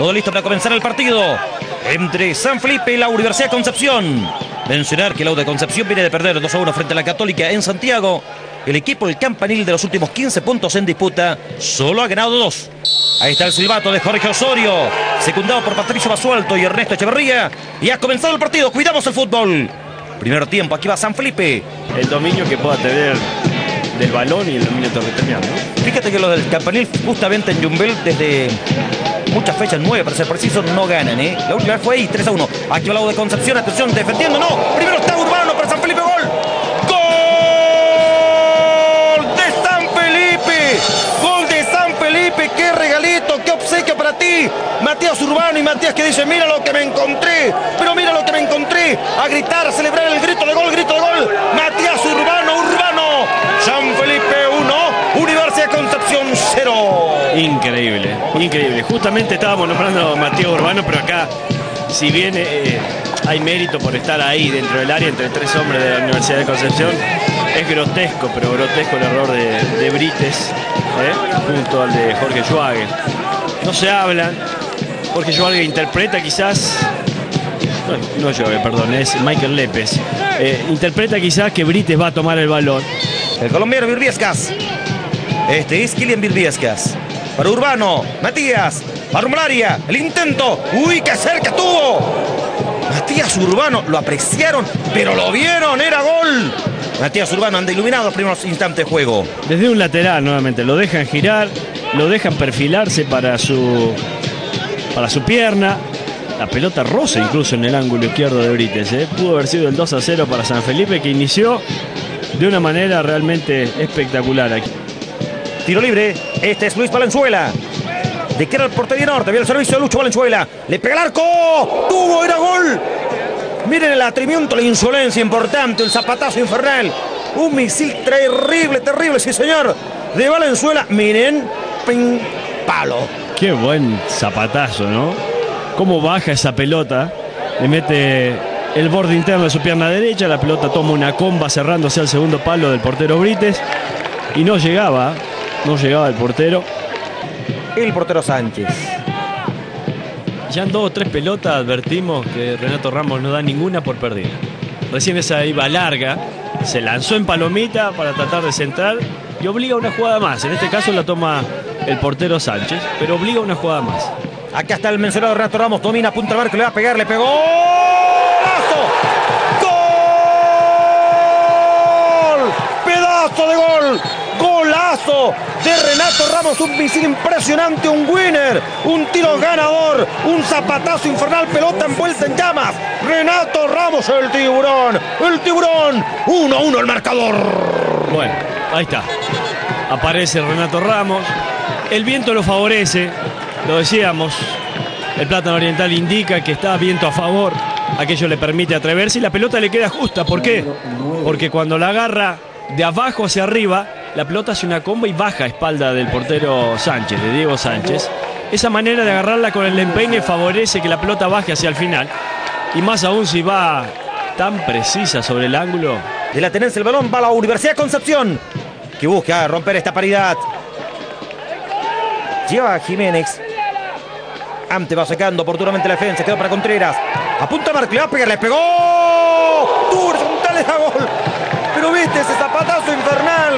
Todo listo para comenzar el partido entre San Felipe y la Universidad de Concepción. Mencionar que la U de Concepción viene de perder 2 a 1 frente a la Católica en Santiago. El equipo del Campanil de los últimos 15 puntos en disputa solo ha ganado 2. Ahí está el silbato de Jorge Osorio, secundado por Patricio Basualto y Ernesto Echeverría. Y ha comenzado el partido. Cuidamos el fútbol. Primer tiempo, aquí va San Felipe. El dominio que pueda tener del balón y el dominio territorial. ¿no? Fíjate que lo del Campanil, justamente en Jumbel, desde muchas fechas, nueve para ser preciso, no ganan. ¿eh? La última fue ahí, 3 a 1. Aquí va lado de Concepción, atención, defendiendo, no. Primero está Urbano para San Felipe, gol. ¡Gol de San Felipe! ¡Gol de San Felipe! ¡Qué regalito, qué obsequio para ti! Matías Urbano y Matías que dice, mira lo que me encontré, pero mira lo que me encontré. A gritar, a celebrar el grito de gol, grito Increíble. Justamente estábamos nombrando a Mateo Urbano, pero acá, si bien eh, hay mérito por estar ahí dentro del área entre tres hombres de la Universidad de Concepción, es grotesco, pero grotesco el error de, Brites ¿eh? junto al de Jorge Schwager. No se hablan. Jorge Schwager interpreta quizás. No, no perdón, es Michael Lépez. Eh, interpreta quizás que Brites va a tomar el balón. El colombiano Virviescas. Este es Kilian Virviescas. Para Urbano, Matías, para el intento. Uy, qué cerca tuvo. Matías Urbano, lo apreciaron, pero lo vieron, era gol. Matías Urbano anda iluminado los primeros instantes de juego. Desde un lateral nuevamente, lo dejan girar, lo dejan perfilarse para su, para su pierna. La pelota rosa incluso en el ángulo izquierdo de Brites. ¿eh? Pudo haber sido el 2 a 0 para San Felipe que inició de una manera realmente espectacular aquí. Tiro libre, este es Luis Valenzuela. De que era el portería norte, viene el servicio de Lucho Valenzuela. Le pega el arco, tuvo, era gol. Miren el atrevimiento, la insolencia importante, el zapatazo infernal. Un misil terrible, terrible, sí señor. De Valenzuela, miren, ping, palo. Qué buen zapatazo, ¿no? Cómo baja esa pelota. Le mete el borde interno de su pierna derecha. La pelota toma una comba cerrándose al segundo palo del portero Brites. Y no llegaba, no llegaba el portero. El portero Sánchez. Ya en dos o tres pelotas advertimos que Renato Ramos no da ninguna por perdida. Recién esa iba larga, se lanzó en palomita para tratar de centrar y obliga una jugada más. En este caso la toma el portero Sánchez, pero obliga una jugada más. Acá está el mencionado Renato Ramos, domina, punta al barco, le va a pegar, le pegó. ¡Golazo! ¡Gol! ¡Pedazo de gol! ¡Golazo! De Renato Ramos, un misil impresionante, un winner, un tiro ganador, un zapatazo infernal, pelota envuelta en llamas. Renato Ramos, el tiburón, el tiburón, 1-1 el marcador. Bueno, ahí está. Aparece Renato Ramos. El viento lo favorece, lo decíamos. El plátano oriental indica que está viento a favor. Aquello le permite atreverse y la pelota le queda justa. ¿Por qué? Porque cuando la agarra de abajo hacia arriba, la pelota hace una comba y baja a espalda del portero Sánchez, de Diego Sánchez. Esa manera de agarrarla con el empeine favorece que la pelota baje hacia el final. Y más aún si va tan precisa sobre el ángulo. De la tenencia el balón va a la Universidad Concepción, que busca romper esta paridad. Lleva Jiménez. Ante va sacando oportunamente la defensa, quedó para Contreras. Apunta a Marc, le va a pegar, le pegó. Duro, frontales a gol. Pero viste ese zapatazo infernal.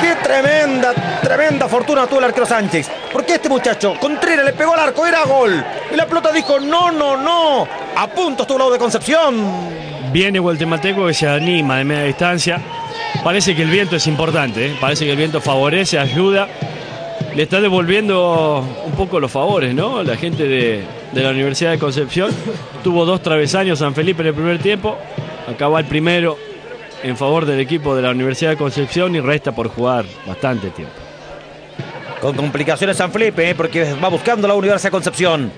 Qué tremenda, tremenda fortuna tuvo el arquero Sánchez. Porque este muchacho, Contreras, le pegó al arco, era gol. Y la pelota dijo, no, no, no. A punto estuvo lado de Concepción. Viene Guatemalteco que se anima de media distancia. Parece que el viento es importante, ¿eh? parece que el viento favorece, ayuda. Le está devolviendo un poco los favores, ¿no? La gente de, de la Universidad de Concepción tuvo dos travesaños San Felipe en el primer tiempo. Acaba el primero en favor del equipo de la Universidad de Concepción y resta por jugar bastante tiempo. Con complicaciones San Felipe, ¿eh? porque va buscando la Universidad de Concepción.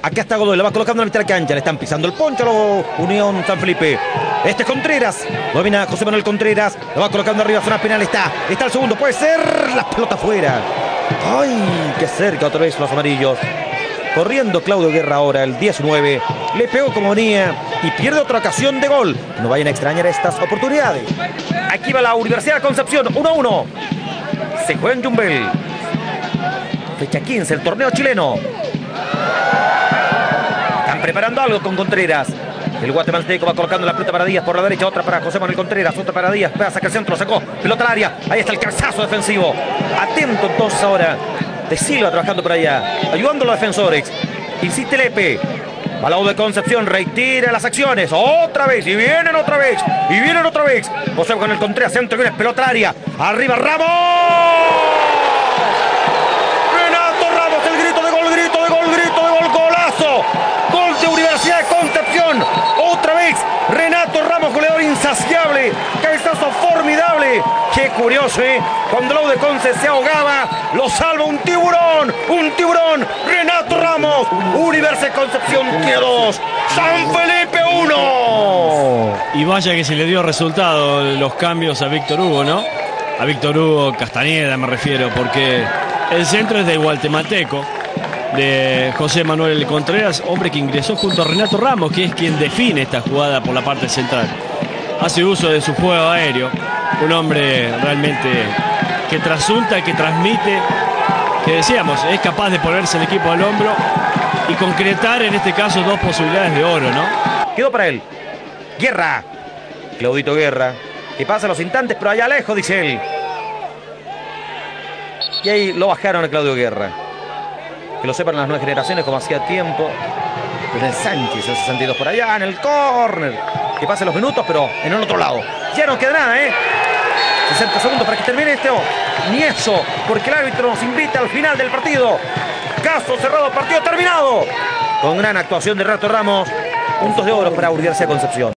Acá está Godoy, la va colocando en la mitad de cancha. Le están pisando el poncho a la Unión San Felipe. Este es Contreras. Domina José Manuel Contreras. Lo va colocando arriba. Zona penal está. Está el segundo. Puede ser. La pelota fuera. Ay, qué cerca otra vez los amarillos. Corriendo Claudio Guerra ahora, el 19. Le pegó como venía y pierde otra ocasión de gol. No vayan a extrañar estas oportunidades. Aquí va la Universidad Concepción. 1-1. Se juega en Jumbel. Fecha 15, el torneo chileno. preparando algo con Contreras. El guatemalteco va colocando la pelota para Díaz por la derecha, otra para José Manuel Contreras, otra para Díaz, pasa que el centro, sacó, pelota al área, ahí está el cazazo defensivo. Atento entonces ahora de Silva trabajando por allá, ayudando a los defensores. Insiste Lepe, Balao de Concepción retira las acciones. Otra vez. Y vienen otra vez. Y vienen otra vez. José con el Contreras. Centro viene pelota área. Arriba Ramos. Renato Ramos. El grito de gol, grito de gol, grito de gol. Golazo. Gol de Universidad de Concepción. Otra vez. Renato Ramos, goleador insaciable. Cabezazo formidable. Qué curioso, ¿eh? Cuando el de Conce se ahogaba, lo salva un tiburón. Un tiburón. Renato Ramos. Universidad de Concepción tiene dos. San Felipe 1. Y vaya que se le dio resultado los cambios a Víctor Hugo, ¿no? A Víctor Hugo Castañeda me refiero, porque el centro es de guatemalteco, de José Manuel Contreras, hombre que ingresó junto a Renato Ramos, que es quien define esta jugada por la parte central. Hace uso de su juego aéreo, un hombre realmente que trasunta, que transmite, que decíamos, es capaz de ponerse el equipo al hombro y concretar en este caso dos posibilidades de oro, ¿no? Quedó para él. Guerra. Claudito Guerra. Que pasa los instantes, pero allá lejos, dice él. Y ahí lo bajaron a Claudio Guerra. Que lo sepan las nuevas generaciones como hacía tiempo. Desde Sánchez, el 62 por allá, en el córner. Que pasen los minutos, pero en el otro lado. Ya no queda nada, ¿eh? 60 segundos para que termine esto. Ni eso, porque el árbitro nos invita al final del partido. Caso cerrado, partido terminado. Con gran actuación de Rato Ramos. Puntos de oro para Universidad Concepción.